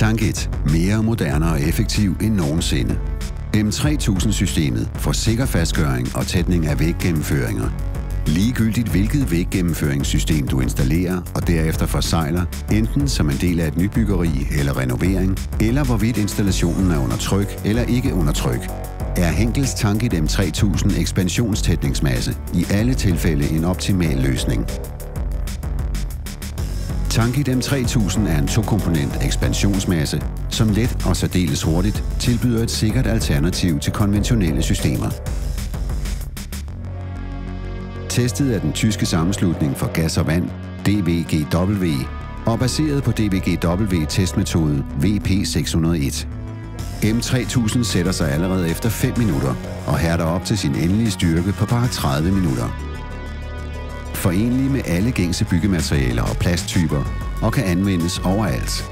Tankit. Mere moderne og effektiv end nogensinde. M3000-systemet for sikker fastgøring og tætning af væggennemføringer. Ligegyldigt hvilket væggennemføringssystem du installerer og derefter forsejler, enten som en del af et nybyggeri eller renovering, eller hvorvidt installationen er under tryk eller ikke under tryk, er Henkels Tankit M3000 ekspansionstætningsmasse i alle tilfælde en optimal løsning. Tanki M3000 er en tokomponent ekspansionsmasse, som let og særdeles hurtigt tilbyder et sikkert alternativ til konventionelle systemer. Testet af den tyske sammenslutning for gas og vand, DVGW, og baseret på DVGW-testmetode VP601. M3000 sætter sig allerede efter 5 minutter og hærder op til sin endelige styrke på bare 30 minutter forenlige med alle gængse byggematerialer og plasttyper og kan anvendes overalt.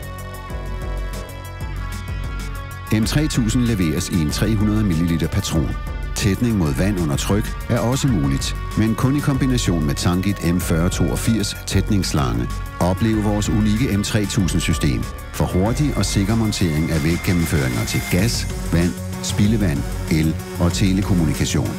M3000 leveres i en 300 ml patron. Tætning mod vand under tryk er også muligt, men kun i kombination med Tangit M4082 tætningsslange. Oplev vores unikke M3000-system for hurtig og sikker montering af væggennemføringer til gas, vand, spildevand, el og telekommunikation.